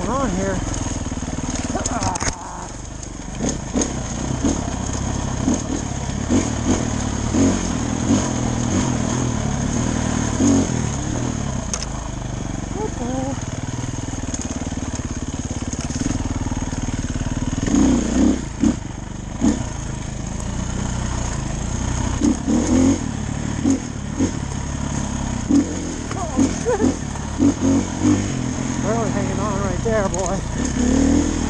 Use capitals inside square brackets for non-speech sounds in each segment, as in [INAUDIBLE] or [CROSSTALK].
on here. [LAUGHS] [LAUGHS] Really hanging on right there, boy.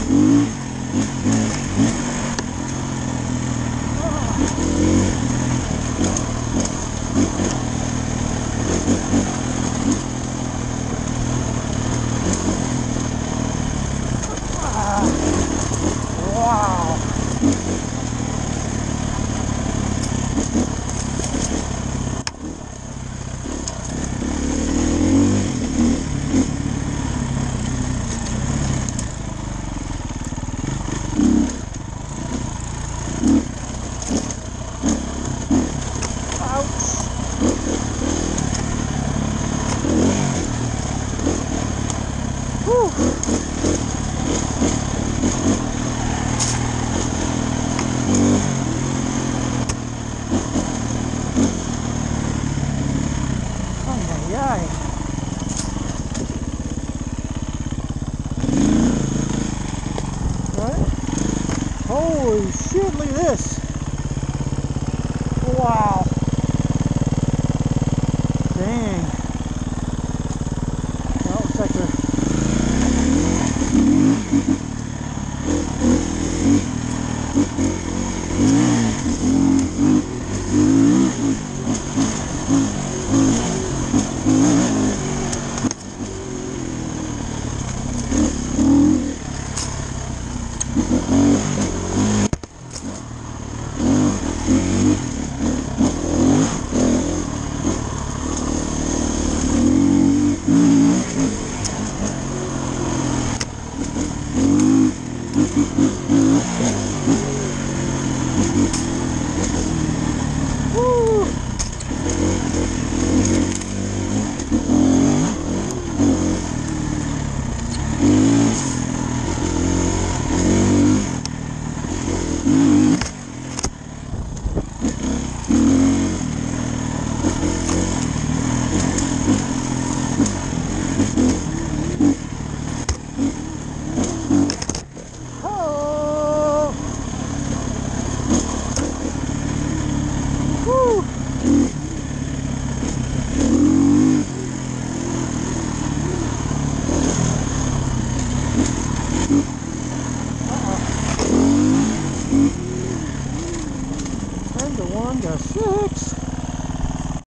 Holy shit, look at this. Wow. Dang. Mm-hmm. One six.